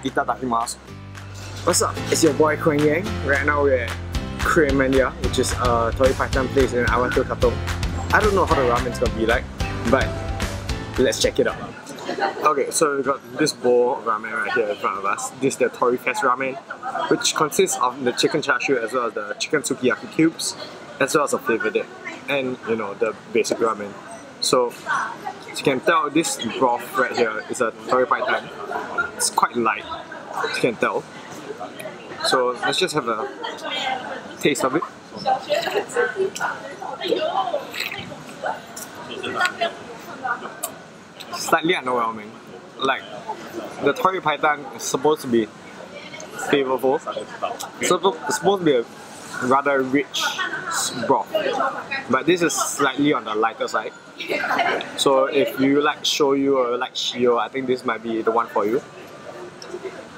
What's up? It's your boy Kuang Yang. Right now we're at Kure Menya, which is a Tori Paitan place in Awato Katong. I don't know how the ramen's gonna be like, but let's check it out. Okay, so we got this bowl of ramen right here in front of us. This is the Tori Fest ramen, which consists of the chicken chashu as well as the chicken sukiyaki cubes, as well as a flavor dip, and you know the basic ramen. So you can tell, this broth right here is a Tori Paitan. It's quite light, you can tell. So let's just have a taste of it. Slightly underwhelming. Like the Tori Paitan is supposed to be flavorful. It's supposed to be a rather rich broth. But this is slightly on the lighter side. So if you like shoyu or like shio, I think this might be the one for you.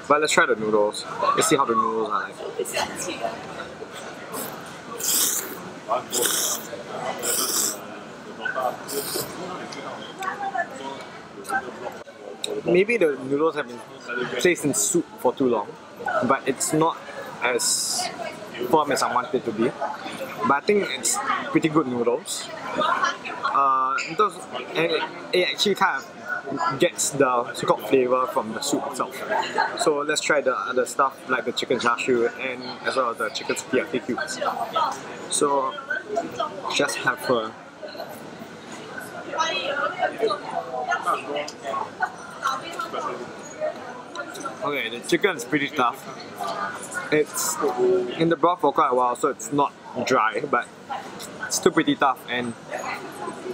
But let's try the noodles. Let's see how the noodles are like. Maybe the noodles have been placed in soup for too long, but it's not as firm as I want it to be. But I think it's pretty good noodles. Uh, those, it, it actually kind of gets the so-called flavor from the soup itself. So let's try the other stuff like the chicken chashu and as well as the chicken sukiyaki cubes. So just have a Okay, the chicken is pretty tough. It's in the broth for quite a while, so it's not dry, but it's still pretty tough and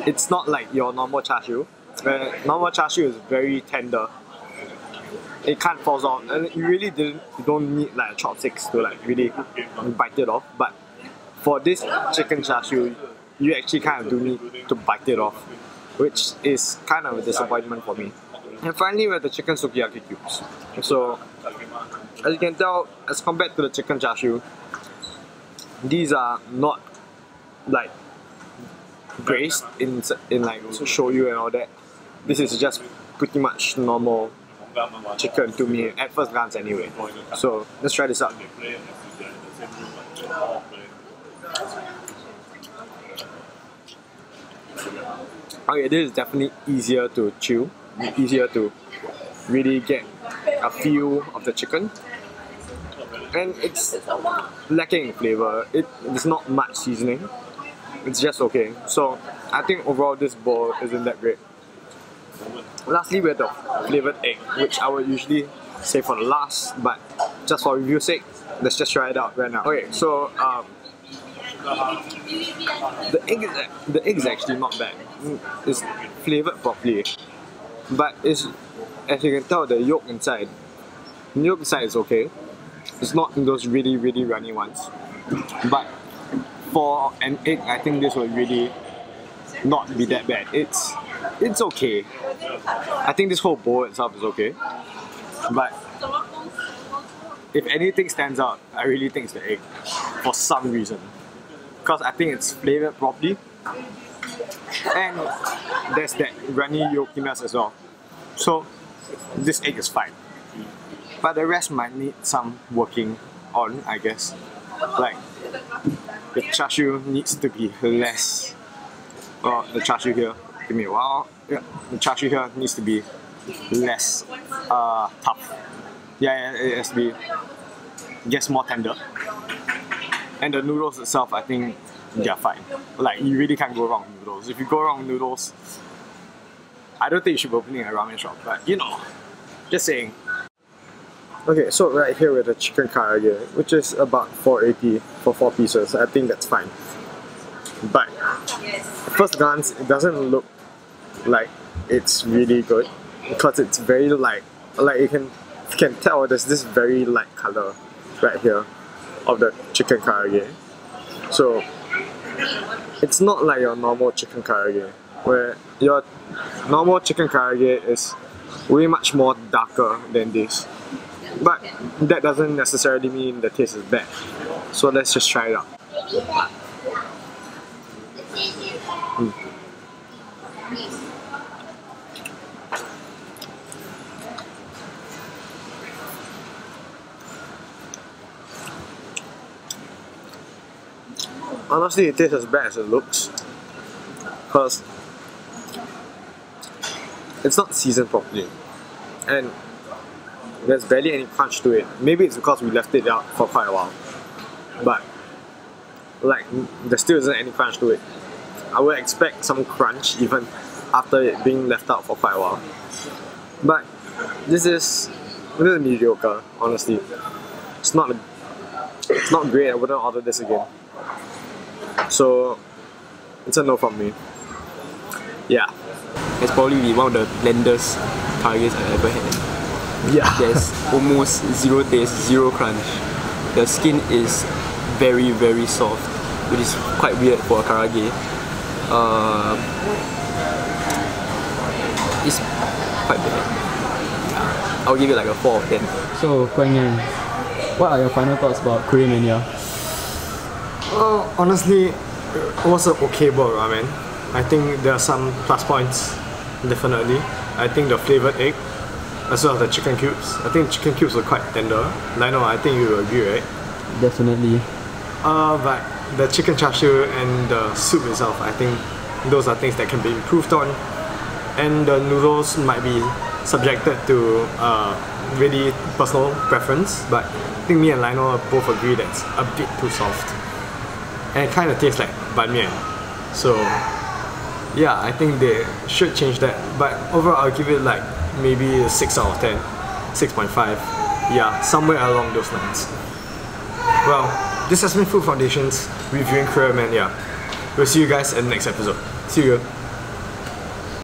it's not like your normal chashu. Uh, normal chashu is very tender. It can't fall off, and you really didn't you don't need like chopsticks to like really bite it off. But for this chicken chashu, you actually kind of do need to bite it off, which is kind of a disappointment for me. And finally, we have the chicken sukiyaki cubes. So, as you can tell, as compared to the chicken chashu, these are not like braised in in like shoyu and all that. This is just pretty much normal chicken to me at first glance anyway. So let's try this out. Okay, this is definitely easier to chew, easier to really get a feel of the chicken. And it's lacking in flavor. It, it's not much seasoning. It's just okay. So I think overall this bowl isn't that great. Lastly, we have the flavored egg, which I would usually save for the last, but just for review sake, let's just try it out right now. Okay, so um, the egg is the egg is actually not bad. It's flavored properly, but it's as you can tell the yolk inside. The yolk inside is okay. It's not those really really runny ones, but for an egg, I think this will really not be that bad. It's it's okay. I think this whole bowl itself is okay, but if anything stands out, I really think it's the egg for some reason because I think it's flavored properly and there's that runny yolkiness as well. So this egg is fine. But the rest might need some working on, I guess. Like the chashu needs to be less. Well, the chashu here, give me a while. Yeah, the chashu here needs to be less uh, tough. Yeah, yeah, it has to be gets more tender. And the noodles itself, I think they're fine. Like you really can't go wrong with noodles. If you go wrong with noodles, I don't think you should be opening a ramen shop. But you know, just saying. Okay, so right here with the chicken karaage, which is about 480 for four pieces. I think that's fine. But first glance, it doesn't look like it's really good because it's very light. Like you can you can tell there's this very light color right here of the chicken karaage. So it's not like your normal chicken karaage where your normal chicken karaage is way much more darker than this. But that doesn't necessarily mean the taste is bad. So let's just try it out. Honestly, it tastes as bad as it looks. Because it's not seasoned properly. And there's barely any crunch to it. Maybe it's because we left it out for quite a while. But, like, there still isn't any crunch to it. I would expect some crunch even after it being left out for quite a while. But this is this is mediocre, honestly. It's not it's not great. I wouldn't order this again. So it's a no from me. Yeah. It's probably one of the blandest karaages I've ever had. Yeah. There's almost zero taste, zero crunch. The skin is very, very soft, which is quite weird for a karaage. Uh, it's quite bad. I'll give it like a 4 of 10. So, Guang Yang, what are your final thoughts about Kure Menya? Uh, honestly, it was an okay bowl ramen. I think there are some plus points, definitely. I think the flavored egg, as well as the chicken cubes. I think chicken cubes were quite tender. Lino, I think you agree, right? Definitely. Uh, but the chicken char siu and the soup itself, I think those are things that can be improved on. And the noodles might be subjected to uh, really personal preference, but I think me and Lionel both agree that it's a bit too soft. And it kind of tastes like ban mian. So, yeah, I think they should change that. But overall, I'll give it like maybe a 6 out of 10, 6.5. Yeah, somewhere along those lines. Well, this has been Food Foundations reviewing Kure Menya. We'll see you guys in the next episode. See you.